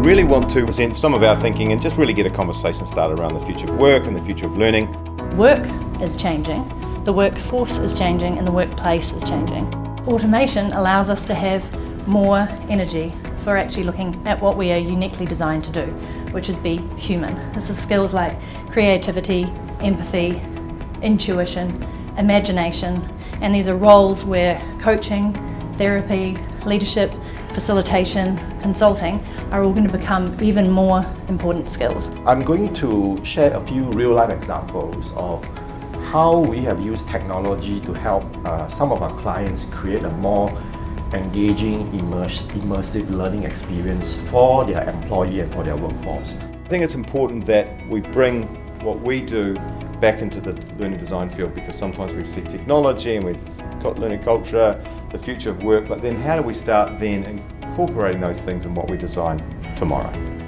really want to present some of our thinking and just really get a conversation started around the future of work and the future of learning. Work is changing, the workforce is changing, and the workplace is changing. Automation allows us to have more energy for actually looking at what we are uniquely designed to do, which is be human. This is skills like creativity, empathy, intuition, imagination, and these are roles where coaching, therapy, leadership, facilitation, consulting are all going to become even more important skills. I'm going to share a few real life examples of how we have used technology to help uh, some of our clients create a more engaging, immerse, immersive learning experience for their employee and for their workforce. I think it's important that we bring what we do back into the learning design field because sometimes we see technology and we've got learning culture, the future of work, but then how do we start then incorporating those things in what we design tomorrow?